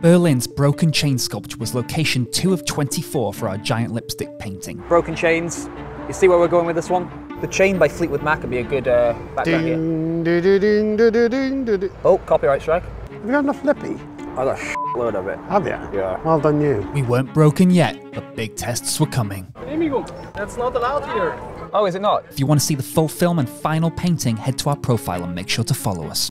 Berlin's Broken Chain sculpture was location 2 of 24 for our giant lipstick painting. Broken Chains. You see where we're going with this one? The Chain by Fleetwood Mac would be a good uh, background. Ding, ding, ding, ding, ding, ding. Oh, copyright strike. Have you got enough lippy? I got a load of it. Have you? Yeah. Well done, you. We weren't broken yet, but big tests were coming. That's not allowed here. Oh, is it not? If you want to see the full film and final painting, head to our profile and make sure to follow us.